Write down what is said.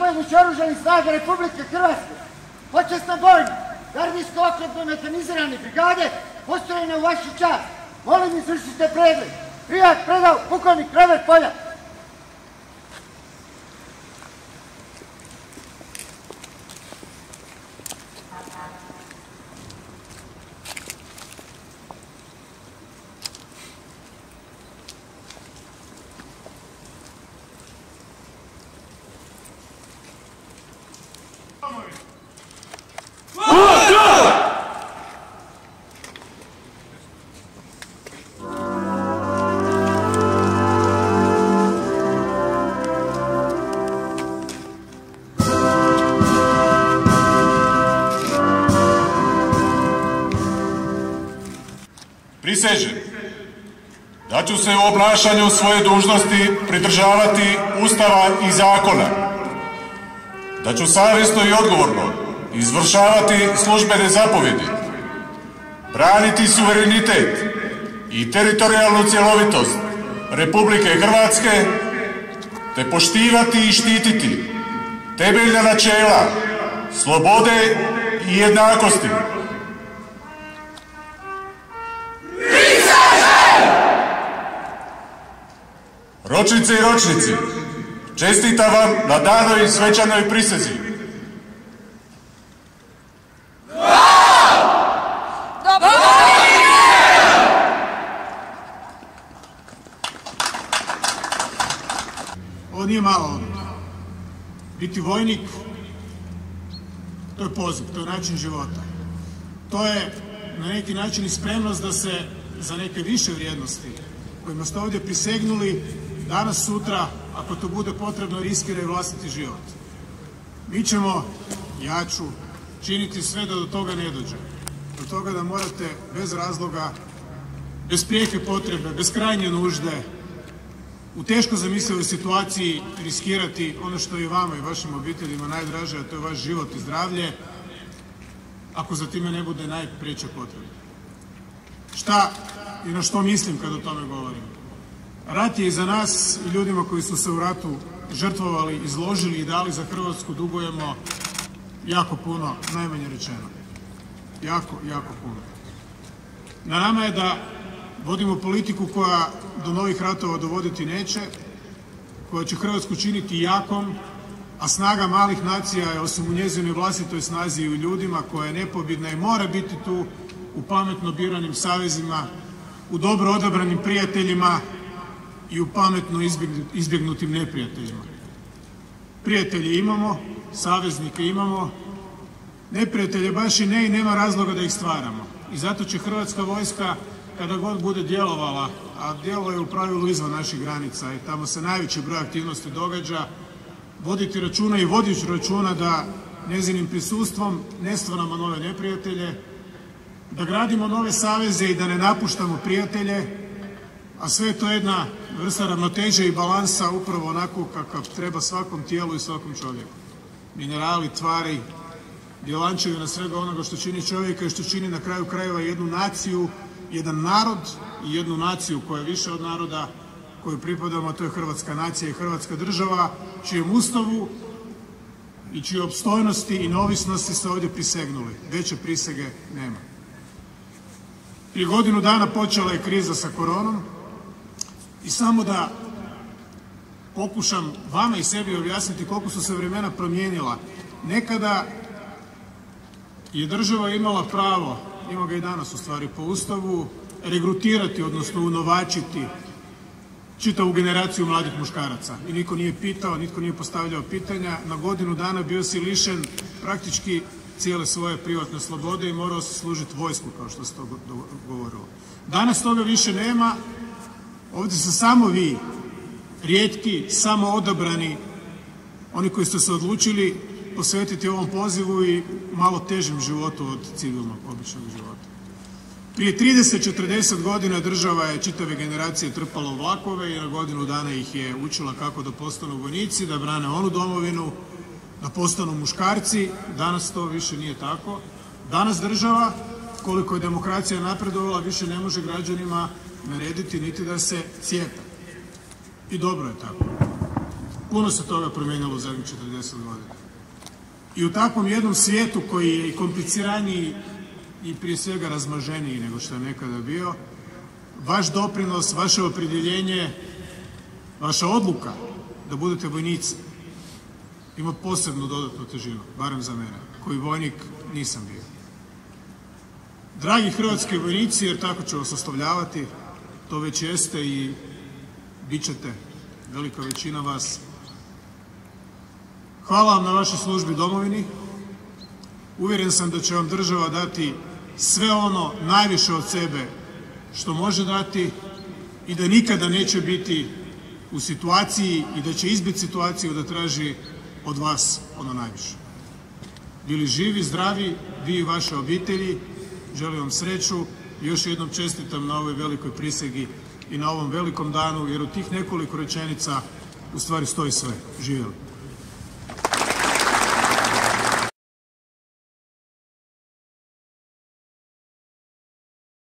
pripadnici oružanih snaga Republike Hrvatske, počasna bojna, gardijsko oklopno mehanizirane brigade, postrojene u vašu čast. Molim izvršite pregled. Prijat predao pukovnik Robert Poljak. Prisežem da ću se u obnašanju svoje dužnosti pridržavati Ustava i zakona, da ću savjesno i odgovorno izvršavati službene zapovjedi, braniti suverenitet i teritorijalnu cjelovitost Republike Hrvatske, te poštivati i štititi temeljna načela slobode i jednakosti. Ročnice i ročnici, čestitam vam na danoj svečanoj prisezi. Ovo nije malo. Biti vojnik, to je poziv, to je način života. To je na neki način i spremnost da se za neke više vrijednosti kojima ste ovdje prisegnuli danas, sutra, ako to bude potrebno, riskira i vlastiti život. Mi ćemo, ja ću, činiti sve da do toga ne dođe. Do toga da morate bez razloga, bez prijeke potrebe, bez krajnje nužde, u teško zamislivoj situaciji riskirati ono što je vama i vašim obiteljima najdraže, a to je vaš život i zdravlje, ako za time ne bude najpreća potreba. Šta i na što mislim kad o tome govorim? Rat je iza nas i ljudima koji su se u ratu žrtvovali, izložili i dali za Hrvatsku dugujemo jako puno, najmanje rečeno. Jako, jako puno. Na nama je da vodimo politiku koja do novih ratova dovoditi neće, koja će Hrvatsku činiti jakom, a snaga malih nacija je osim u njezinoj vlastitoj snazi i u ljudima koja je nepobjedna i mora biti tu u pametno biranim savezima, u dobro odabranim prijateljima i u pametno izbjegnutim neprijateljima. Prijatelje imamo, saveznike imamo, neprijatelje baš i ne i nema razloga da ih stvaramo. I zato će Hrvatska vojska kada god bude djelovala, a djeluje u pravilu izvan naših granica i tamo se najveći broj aktivnosti događa, voditi računa i vodići računa da njezinim prisustvom ne stvaramo nove neprijatelje, da gradimo nove saveze i da ne napuštamo prijatelje, a sve je to jedna vrsta ravnoteže i balansa upravo onako kakav treba svakom tijelu i svakom čovjeku. Minerali, tvari, na svega onoga što čini čovjeka i što čini na kraju krajeva jednu naciju, jedan narod i jednu naciju koja je više od naroda koju pripadamo, to je Hrvatska nacija i Hrvatska država, čijem ustavu i čije opstojnosti i neovisnosti ste ovdje prisegnuli. Veće prisege nema. Prije godinu dana počela je kriza sa koronom i samo da pokušam vama i sebi objasniti koliko su se vremena promijenila. Nekada je država imala pravo, ima ga i danas u stvari po Ustavu, regrutirati, odnosno unovačiti čitavu generaciju mladih muškaraca. I niko nije pitao, nitko nije postavljao pitanja. Na godinu dana bio si lišen praktički cijele svoje privatne slobode i morao se služiti vojsku, kao što se to govorilo. Danas toga više nema. Ovdje su samo vi, rijetki, samo odabrani, oni koji ste se odlučili posvetiti ovom pozivu i malo težem životu od civilnog običnog života. Prije 30-40 godina država je čitave generacije trpala vlakove i na godinu dana ih je učila kako da postanu vojnici, da brane onu domovinu, da postanu muškarci. Danas to više nije tako. Danas država, koliko je demokracija napredovala, više ne može građanima narediti niti da se cijepe. I dobro je tako. Puno se toga promijenilo u zadnjih 40 godina. I u takvom jednom svijetu koji je i kompliciraniji i prije svega razmaženiji nego što je nekada bio, vaš doprinos, vaše opredjeljenje, vaša odluka da budete vojnici ima posebnu dodatnu težinu, barem za mene, koji vojnik nisam bio. Dragi hrvatski vojnici, jer tako ću vas ostavljavati, to već jeste i bit ćete, velika većina vas. Hvala vam na vašoj službi domovini. Uvjeren sam da će vam država dati sve ono najviše od sebe što može dati i da nikada neće biti u situaciji i da će izbiti situaciju da traži od vas ono najviše. Bili živi, zdravi, vi i vaše obitelji, želim vam sreću još jednom čestitam na ovoj velikoj prisegi i na ovom velikom danu, jer u tih nekoliko rečenica u stvari stoji sve. Živjeli.